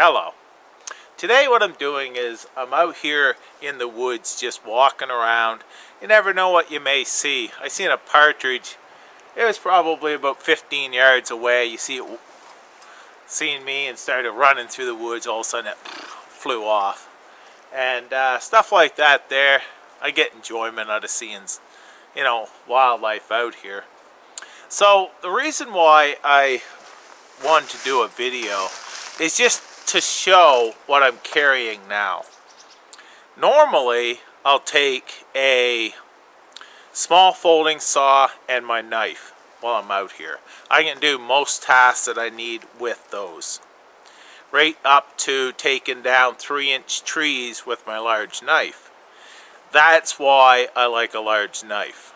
Hello. Today what I'm doing is I'm out here in the woods just walking around. You never know what you may see. I seen a partridge. It was probably about 15 yards away. You see it seeing me and started running through the woods. All of a sudden it flew off. And uh, stuff like that there. I get enjoyment out of seeing, you know, wildlife out here. So the reason why I wanted to do a video is just to show what I'm carrying now. Normally, I'll take a small folding saw and my knife while I'm out here. I can do most tasks that I need with those. Right up to taking down three inch trees with my large knife. That's why I like a large knife.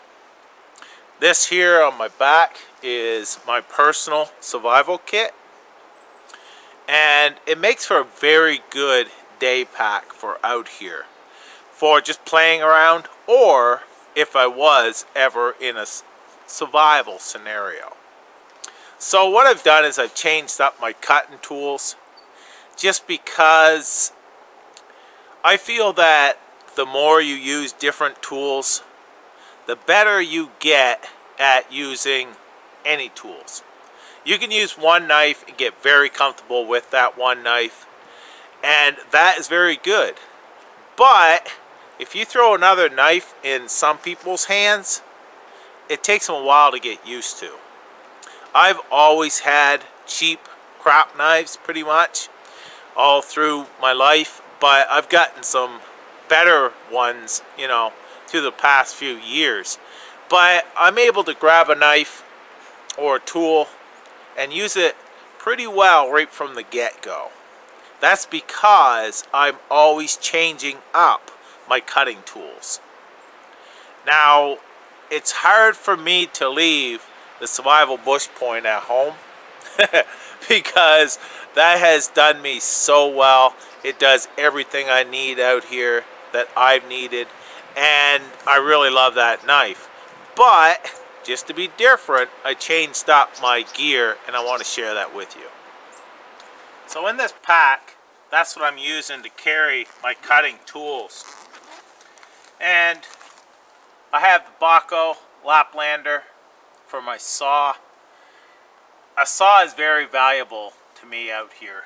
This here on my back is my personal survival kit and it makes for a very good day pack for out here for just playing around or if I was ever in a survival scenario. So what I've done is I've changed up my cutting tools just because I feel that the more you use different tools the better you get at using any tools. You can use one knife and get very comfortable with that one knife. And that is very good. But if you throw another knife in some people's hands, it takes them a while to get used to. I've always had cheap crap knives pretty much all through my life. But I've gotten some better ones, you know, through the past few years. But I'm able to grab a knife or a tool and use it pretty well right from the get-go. That's because I'm always changing up my cutting tools. Now, it's hard for me to leave the survival bush point at home because that has done me so well. It does everything I need out here that I've needed and I really love that knife. But just to be different, I changed up my gear and I want to share that with you. So in this pack, that's what I'm using to carry my cutting tools. And I have the Bahco Laplander for my saw. A saw is very valuable to me out here.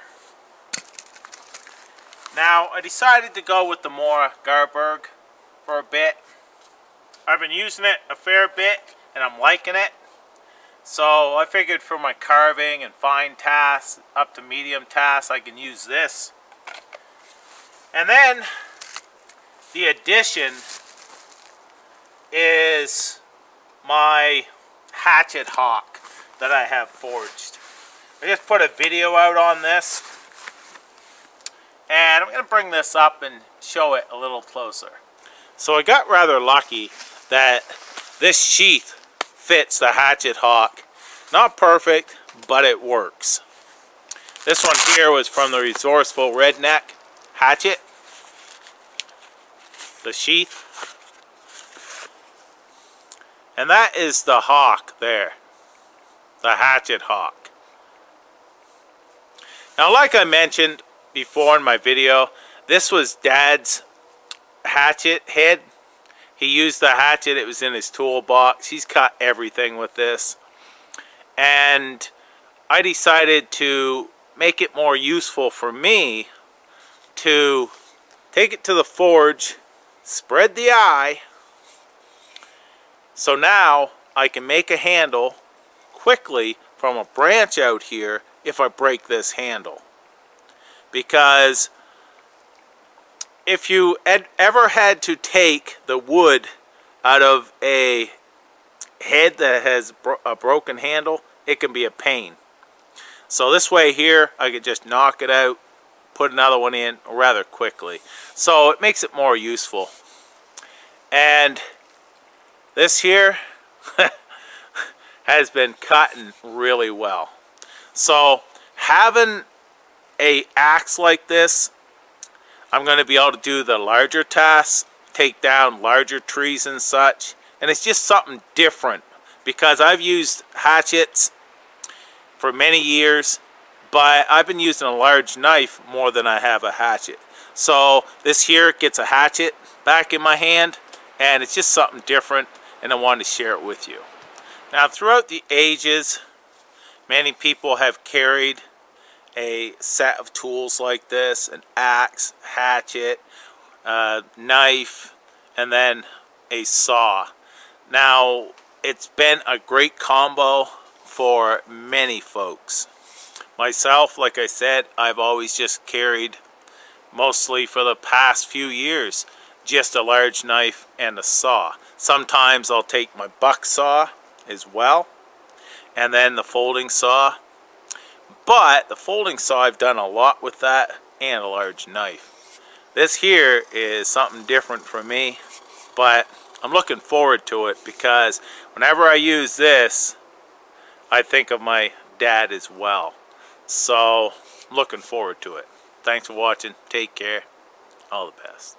Now, I decided to go with the Mora Garberg for a bit. I've been using it a fair bit and I'm liking it. So I figured for my carving and fine tasks, up to medium tasks, I can use this. And then the addition is my hatchet hawk that I have forged. I just put a video out on this. And I'm going to bring this up and show it a little closer. So I got rather lucky that this sheath fits the Hatchet Hawk. Not perfect, but it works. This one here was from the Resourceful Redneck Hatchet. The sheath. And that is the hawk there. The Hatchet Hawk. Now like I mentioned before in my video, this was Dad's hatchet head he used the hatchet. It was in his toolbox. He's cut everything with this. And I decided to make it more useful for me to take it to the forge, spread the eye. So now I can make a handle quickly from a branch out here if I break this handle. Because if you ever had to take the wood out of a head that has a broken handle, it can be a pain. So this way here, I could just knock it out, put another one in rather quickly. So it makes it more useful. And this here has been cutting really well. So having a axe like this I'm going to be able to do the larger tasks, take down larger trees and such. And it's just something different because I've used hatchets for many years, but I've been using a large knife more than I have a hatchet. So this here gets a hatchet back in my hand and it's just something different and I wanted to share it with you. Now throughout the ages, many people have carried a set of tools like this, an axe, hatchet, uh, knife, and then a saw. Now, it's been a great combo for many folks. Myself, like I said, I've always just carried, mostly for the past few years, just a large knife and a saw. Sometimes I'll take my buck saw as well, and then the folding saw. But the folding saw, I've done a lot with that, and a large knife. This here is something different for me, but I'm looking forward to it because whenever I use this, I think of my dad as well. So, looking forward to it. Thanks for watching. Take care. All the best.